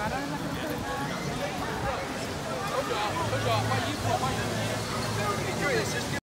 小，换衣服，换衣服。